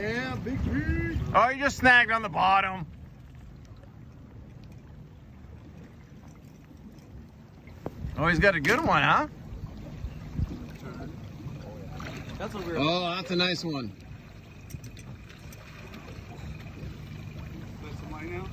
Yeah, big fish. Oh, you just snagged on the bottom. Oh, he's got a good one, huh? That's a weird. Oh, that's a nice one. That's mine now.